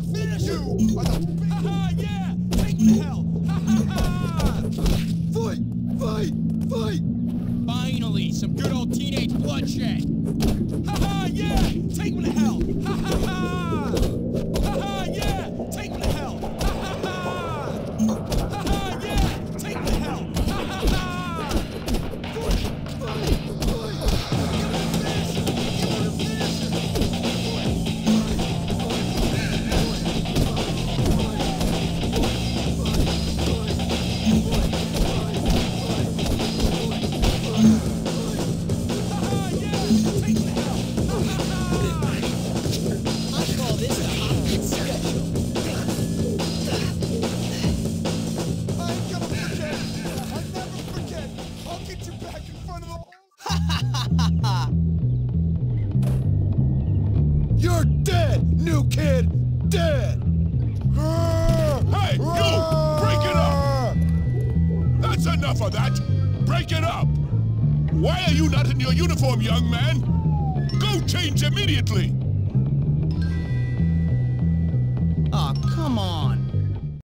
you are the big... Haha, yeah! Take to hell! Ha ha ha! Fight! Fight! Fight! Finally, some good old teenage bloodshed! Haha, yeah! Take me to hell! You're dead, new kid! Dead! Hey, you! Break it up! That's enough of that! Break it up! Why are you not in your uniform, young man? Go change immediately!